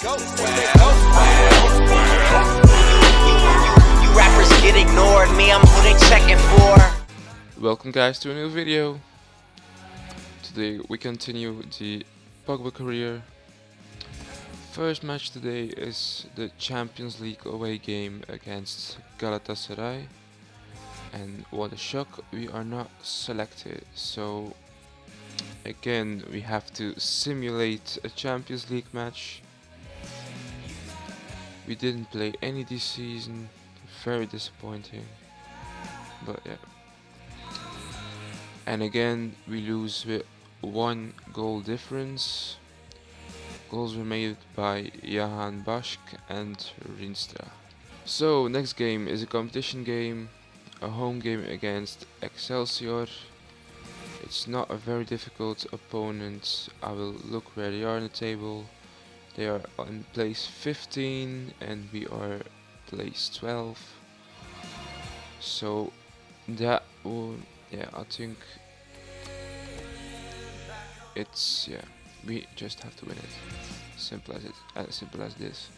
You rappers get ignored, me, I'm who they checking for. Welcome guys to a new video. Today we continue the Pogba career. First match today is the Champions League away game against Galatasaray. And what a shock, we are not selected. So again we have to simulate a Champions League match. We didn't play any this season, very disappointing. But yeah. And again we lose with one goal difference. Goals were made by Jahanbakhsh and Rinstra. So next game is a competition game, a home game against Excelsior. It's not a very difficult opponent. I will look where they are in the table. They are in place 15 and we are place 12. So that will, yeah, I think it's yeah, we just have to win it. Simple as it, as simple as this.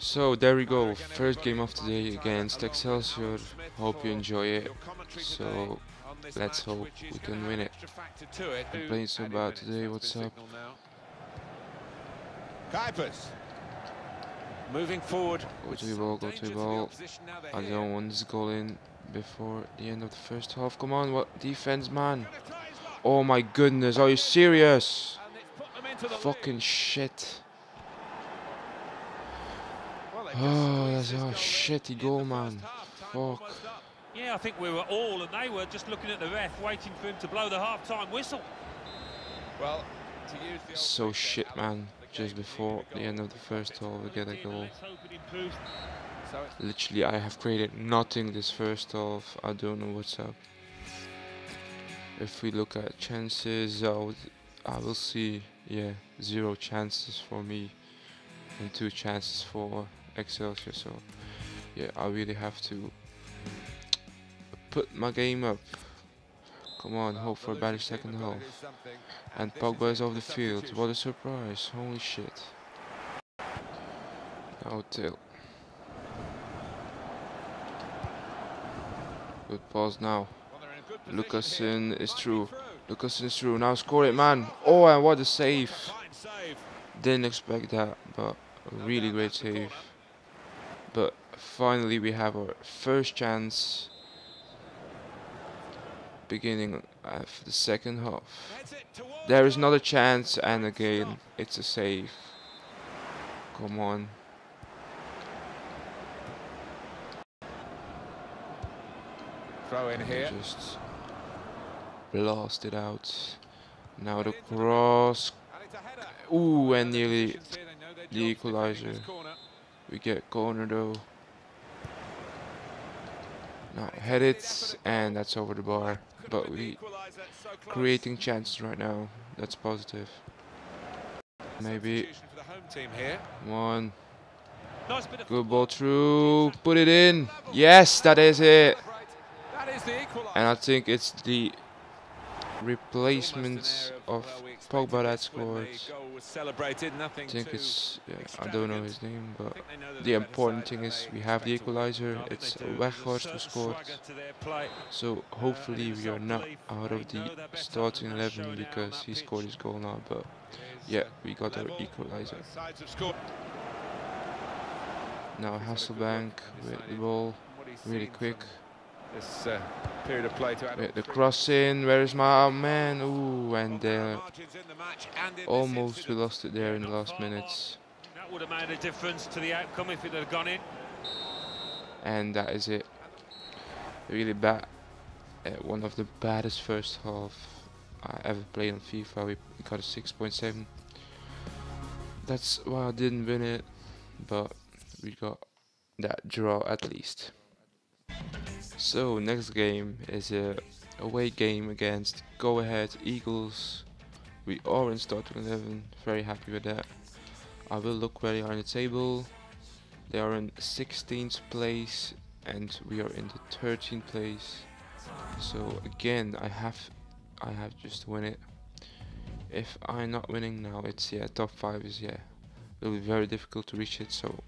So there we go, first game of the day against Excelsior. Hope you enjoy it. So let's hope we can win it. I'm playing so bad today. What's up? Kuipers. Moving forward. Go to the ball, go to the ball. I don't want this goal in before the end of the first half. Come on, what defense, man? Oh my goodness, are you serious? Fucking shit. Oh, that's a shitty goal, man. Fuck. Yeah, I think we were all, and they were just looking at the ref, waiting for him to blow the half-time whistle. Well, to use the So shit, man. Just before the end of the first half, we get a goal. Let's hope it improves. So it's Literally, I have created nothing this first half. I don't know what's up. If we look at chances, I, would, I will see, yeah, zero chances for me and two chances for Excelsior. So, yeah, I really have to put my game up. Come on, hope for a better second half. And Pogba is off the field. What a surprise! Holy shit! Now till. Good pass now. Luckassen is through. Luckassen is through. Now score it, man. Oh, and what a save. Save. Didn't expect that, but a really great save. But finally, we have our first chance. Beginning of the second half. There is not towards There is another chance, and again, it's a save. Come on. throw in here. Just blast it out. Now the cross. And it's a header. Ooh, and nearly Here they know their the job's defending this equalizer. we get corner though. Now head it, and that's over the bar. But we creating chances right now. That's positive. Maybe one good ball through. Put it in. Yes, that is it. And I think it's the replacement of Pogba that scored. I think it's yeah, I don't know his name, but the important thing is we have the equalizer. It's Weghorst who scored. So hopefully we are not out of the starting 11 because he scored his goal now. But yeah, we got our equalizer. Sides have scored. Now Hasselbank with the ball, really quick. This uh, period of play to add the crossing where is my man? Ooh, and uh, almost we lost it there in the last minutes. That would have made a difference to the outcome if it had gone in. and that is it. Really bad. Uh, one of the baddest first half I ever played on FIFA. We got a 6.7. That's why I didn't win it, but we got that draw at least. So next game is a away game against Go Ahead Eagles. We are in starting 11. Very happy with that. I will look where they are in the table. They are in 16th place and we are in the 13th place. So again, I have I have just to win it. if I'm not winning now, it's yeah, top five is yeah, it'll be very difficult to reach it. So,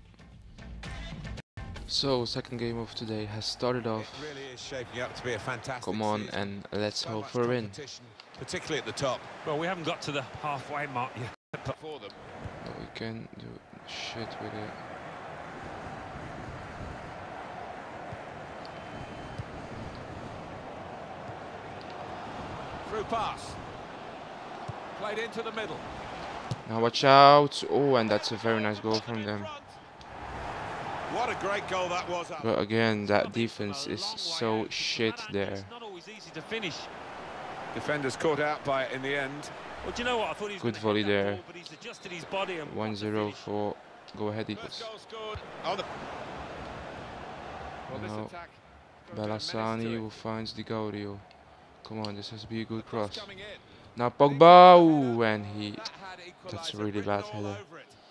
so second game of today has started It off. really is shaping up to be a fantastic Come on season. and let's So hope for a win. Particularly at the top Well, we haven't got to the halfway mark yet. for them. But we can do shit with it. Through pass. Played into the middle. Now watch out! Oh, and that's a very nice goal from them. What a great goal that was. But again, that defense is so out. shit It's there. not always easy to finish. Defenders caught out by it in the end. Well, do you know what? I thought he was Good gonna volley there. ball, but he's adjusted his body and 1-0 for Go Ahead First Eagles. goal scored. Oh, the well, this No. attack got a menace to Bel Hassani it. who finds Di Gaudio. Come on, this has to be a good Cross cross. Now Pogba, ooh, and he. That That's a really bad all header.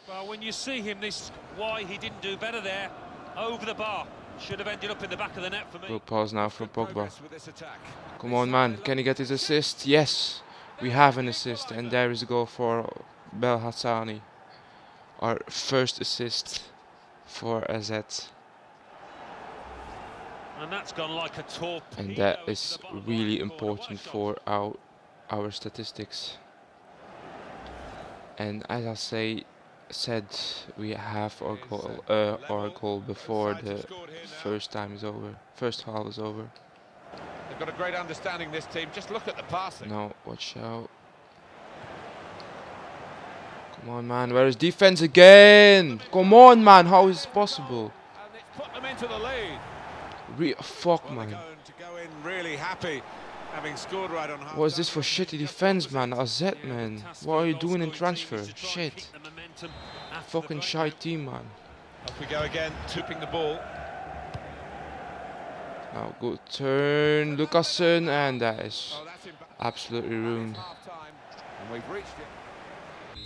Well, when you see him, this why he didn't do better there. Over the bar. Should have ended up in the back of the net for me. Good pass now from Pogba. progress with this attack. Come on, man. Can he get his assist? Yes. We have an assist, and there is a goal for Bel Hassani. Our first assist for AZ. And that's gone like a torpedo. And that is really right corner. What a important for our our statistics. And as I say, said we have our goal, uh, our goal before the first time is over, first half is over. They've got a great understanding, this team. Just look at the passing. Now watch out. Come on, man. Where is defense again? Come on, man. How is it possible? Put them into the lead. Re fuck, Well, man. going to go in really happy, having scored right on What is this for shitty defense, man? AZ, man. What are you doing in transfer? Shit. Fucking shy team, man. Off we go again, tipping the ball. Now good turn, Luckassen, and that is Oh, that's in ba- absolutely ruined. And we've reached it.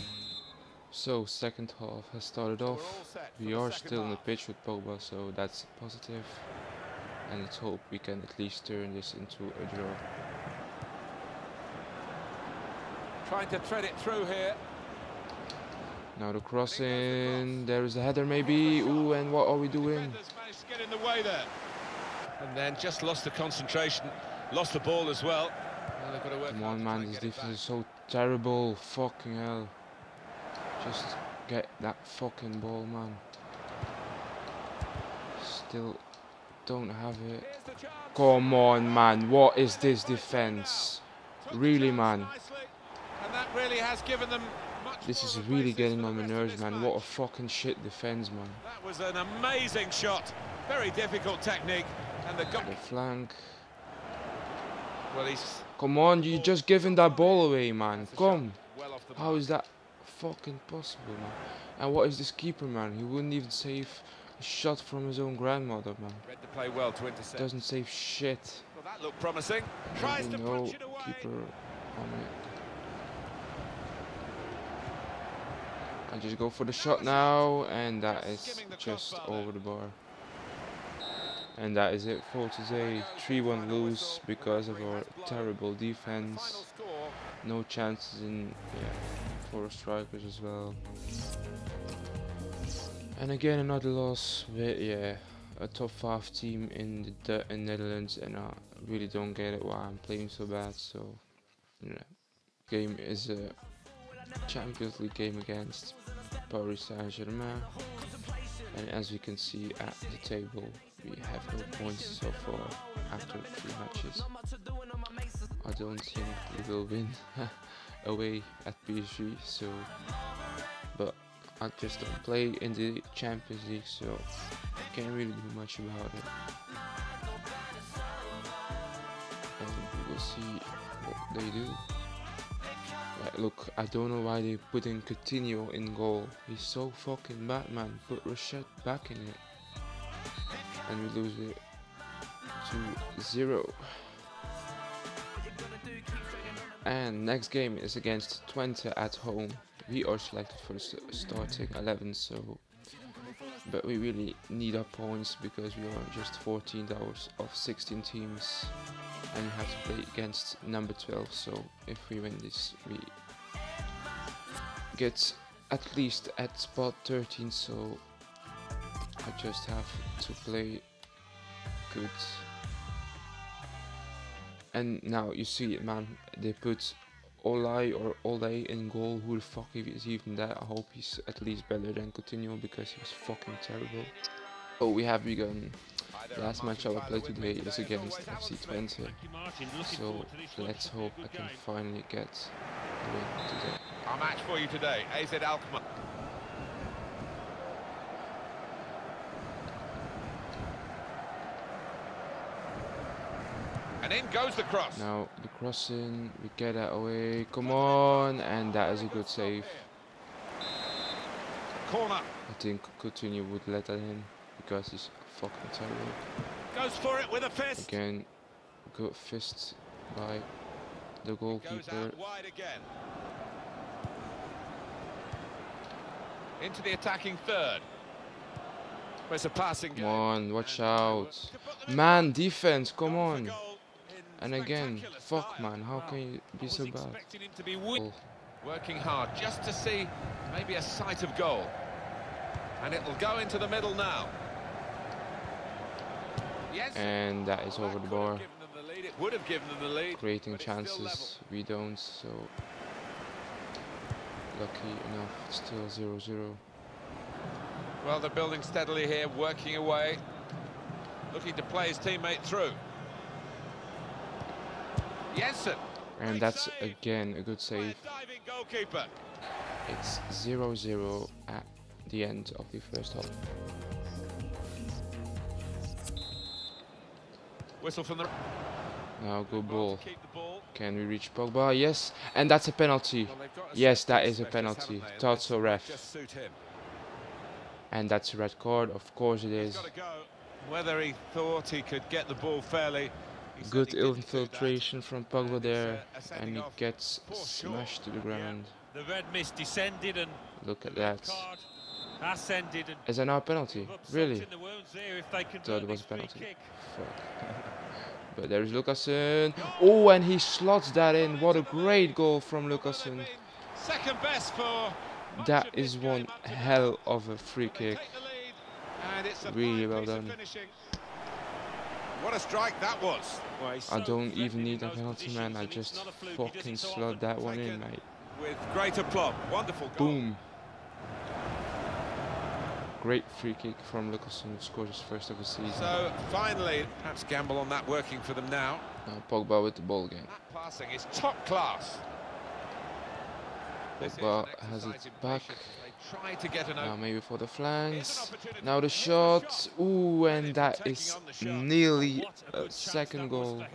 So second half has started off. all set for We are still in the pitch with Pogba, so that's positive. And let's hope we can at least turn this into a draw. Trying to thread it through here. Now the crossing, there is a header maybe. Ooh, and what are we doing? Defenders managed to get in the way there. And then just lost the concentration, lost the ball as well. Now they've got to work Come on, man, this defense is so terrible. Fucking hell. Just get that fucking ball, man. Still don't have it. back. Here's the chance. Come on, man. What is this defense? Really, man. And that really has given them This is really getting on my nerves, man. What a fucking shit defense, man. That was an amazing shot. Very difficult technique. And the The flank. well, he's Come on, you're just giving that ball away, man. that's a shot Come. well off the How is that fucking possible, man? And what is this keeper, man? He wouldn't even save a shot from his own grandmother, man. Read the play well to intercept. Doesn't save shit. Well, that looked promising. Tries to no punch it away. keeper on it. I just go for the shot now, and that is Just over the bar. And that is it for today. 3-1 lose because of our terrible defense. No chances in yeah, for strikers as well. And again another loss with yeah a top five team in the in Netherlands, and I really don't get it why I'm playing so bad. So yeah, game is a Champions League game against Paris Saint Germain, and as we can see at the table, we have no points so far after three matches. I don't think we will win away at PSG, so but I just don't play in the Champions League, so I can't really do much about it. And we will see what they do. Look, I don't know why they put in Coutinho in goal. He's so fucking bad, man. Put Rashad back in it, and we lose it to zero. And next game is against Twente at home. We are selected for the starting 11, so but we really need our points because we are just 14 hours of 16 teams, and we have to play against number 12. So if we win this, we get at least at spot 13, so I just have to play good. And now you see it, man. They put Olay or Olay in goal. Who the fuck is even that? I hope he's at least better than Coutinho because he was fucking terrible. Oh, we have begun. Last match I will play today is against FC Twente. Thank you, Martin. Looking So let's hope I can finally get the win today. Our match for you today, AZ Alkmaar. And in goes the cross. Now the crossing, we get that away. Come on, and that is a good save. Corner. I think Coutinho would let that in because he's fucking terrible. Goes for it with a fist. Again, good fist by the goalkeeper. Goes out wide again. Into the attacking third. Where's a passing Come on, watch out. to put them Man, defense, come on. And again, fuck man, how can you be so bad? expecting him to be weak. Oh, Working hard just to see maybe a sight of goal. And it'll go into the middle now. Yes. And that is over the bar. the lead. It would have given them the. Creating but it's still level. chances, we don't, so lucky enough, still 0 0. Well, they're building steadily here, working away. Looking to play his teammate through. Jensen. And that's save. again a good save. goalkeeper. It's 0 0 at the end of the first half. Whistle from the. Now good ball. To keep the ball. Can we reach Pogba? Yes, and that's a penalty. Well, Yes, that is a penalty. haven't they? And Thought so, ref. Just suit him. And that's a red card, of course it is. got to go. Whether he thought he could get the ball fairly. Good certainly didn't do that. infiltration from Pogba there, uh, and he gets smashed to the ground. The red mist descended and Look at that. Card ascended. And Is that now a penalty? Really? in there Thought it was a penalty. Fuck. but there's Luckassen. Oh, and he slots that in. What a great goal from Well, they've Luckassen. been Second best for. much That of this is game one up to now. hell of a free kick. take the lead, and it's a Really fine well done. What a strike that was. Well, he's I don't even need a penalty, man. I just not a fluke, he does it fucking so slot that one in, mate. With great aplomb. Wonderful goal. Boom. Great free kick from Luckassen, who scored his first of the season. So finally, perhaps gamble on that working for them now. Now Pogba with the ball again. That passing is top class. Pogba has it back. patience as They try to get an Now maybe for the flanks. Now the shot. Ooh, and that is on the shot. nearly a a second goal.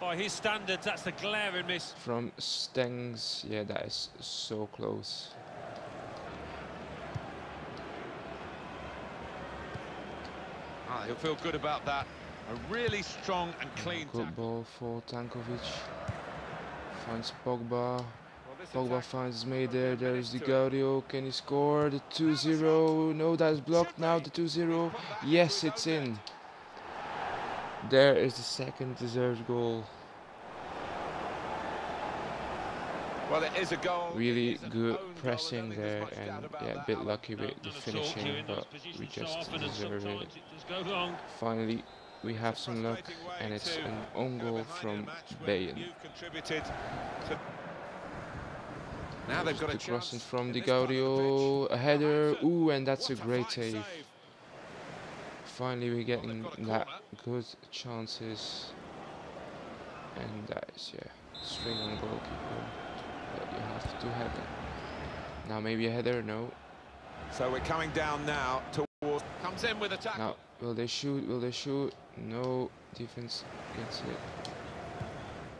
By his standards, that's the glaring miss. from Stengs. Yeah, that is so close. Ah, he'll feel good about that. A really strong and clean Good tackle. ball for Tankovic. Finds Pogba. Well, this Pogba attack- finds made there. There is the minutes. Gaudio. Can he score? The 2-0. No, that's blocked now. The 2-0. Yes, it's in. There is the second deserved goal. Well, it is a goal. Really is good own goal, pressing there, and yeah, a bit lucky with none the at all. You're finishing, but we just often deserve it. it does go wrong. Finally, we have It's some luck, and it's an own goal behind in a from match when Bijen. You've contributed. Now they've got a the crossing from in the this part of the Gaudio, a header, pitch. ooh, and that's a What great save. Finally, we're getting got that corner. good chances, and that is yeah, string on goalkeeper, but you have to head it. Now maybe a header, no. So we're coming down now towards... Comes in with a tackle. Now, will they shoot? Will they shoot? No, defense gets it.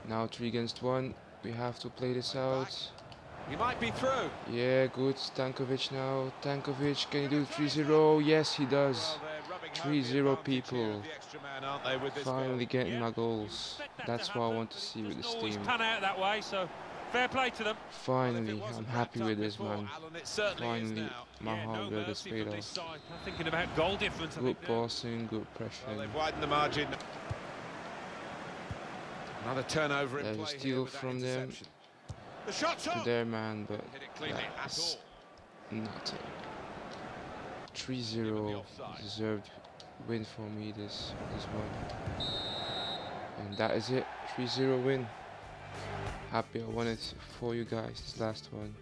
Now three against one. We have to play this out. He might be through. Yeah, good. Tankovic now. Tankovic, can you do 3-0? Yes, he does. Well, they're rubbing home the 3-0 advantage here of people. the extra man, aren't they, with this goal? Finally getting my goals. That's what I want to see with this team. pan out that way, so fair play to them. Well, if it Finally, wasn't I'm happy with this before, man. Alan, it certainly is Finally, now. my yeah, hard no work has mercy paid from this off. side. I'm thinking about goal difference. I Good passing, good Well, pressure. they've widened the margin. Another turnover in There's a play here steal with from them. interception. The shot's on. there, man, but Hit it cleanly that's all. nothing. 3-0 deserved win for me this this one. And that is it. 3-0 win. Happy I won it for you guys this last one.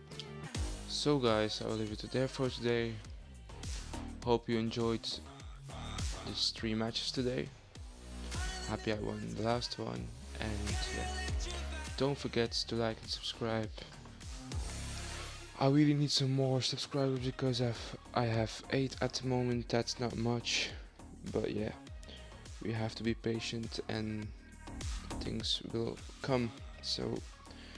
So guys, I will leave it to there for today. Hope you enjoyed these three matches today. Happy I won the last one and yeah. Don't forget to like and subscribe. I really need some more subscribers because I've I have eight at the moment. That's not much, but yeah, we have to be patient and things will come. So